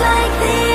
like this